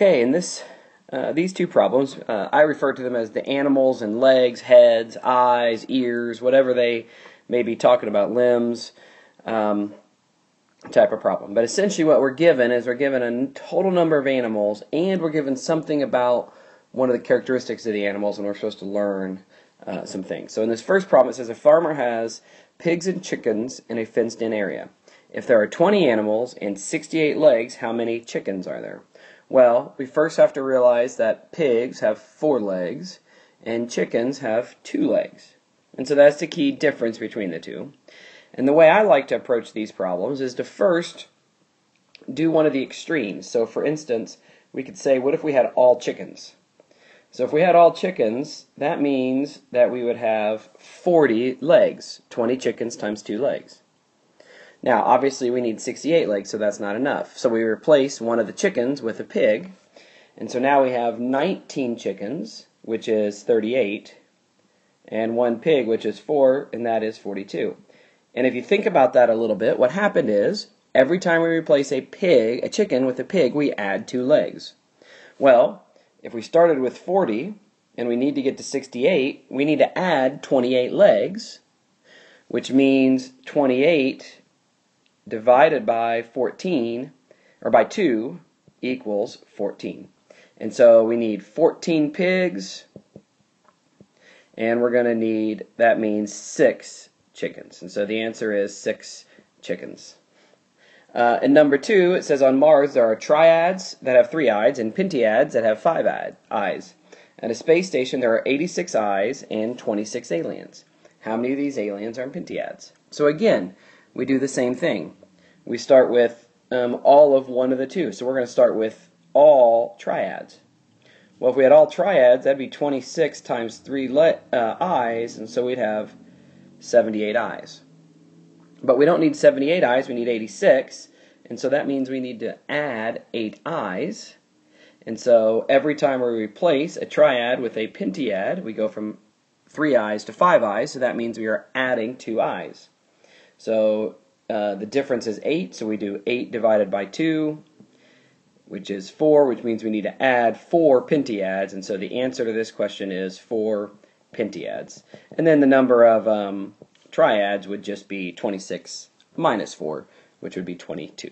Okay, in this, uh, these two problems, uh, I refer to them as the animals and legs, heads, eyes, ears, whatever they may be talking about, limbs, um, type of problem. But essentially what we're given is we're given a total number of animals and we're given something about one of the characteristics of the animals and we're supposed to learn uh, some things. So in this first problem it says a farmer has pigs and chickens in a fenced in area. If there are 20 animals and 68 legs, how many chickens are there? Well, we first have to realize that pigs have four legs and chickens have two legs. And so that's the key difference between the two. And the way I like to approach these problems is to first do one of the extremes. So for instance, we could say, what if we had all chickens? So if we had all chickens, that means that we would have 40 legs, 20 chickens times 2 legs. Now, obviously we need 68 legs, so that's not enough. So we replace one of the chickens with a pig, and so now we have 19 chickens, which is 38, and one pig, which is 4, and that is 42. And if you think about that a little bit, what happened is, every time we replace a pig, a chicken with a pig, we add two legs. Well, if we started with 40 and we need to get to 68, we need to add 28 legs, which means 28 divided by 14, or by 2, equals 14. And so we need 14 pigs, and we're going to need, that means 6 chickens. And so the answer is 6 chickens. Uh, and number two, it says on Mars there are triads that have three eyes and pentiads that have five eyes. At a space station there are 86 eyes and 26 aliens. How many of these aliens are pentiads? So again, we do the same thing. We start with um, all of one of the two. So we're going to start with all triads. Well, if we had all triads, that'd be 26 times 3 uh, eyes, and so we'd have 78 eyes. But we don't need 78 eyes, we need 86. And so that means we need to add 8 eyes. And so every time we replace a triad with a pentiad, we go from 3 eyes to 5 eyes. So that means we are adding 2 eyes. So uh, the difference is 8. So we do 8 divided by 2, which is 4, which means we need to add 4 pentiads. And so the answer to this question is 4 pentiads. And then the number of um, triads would just be 26 minus 4, which would be 22.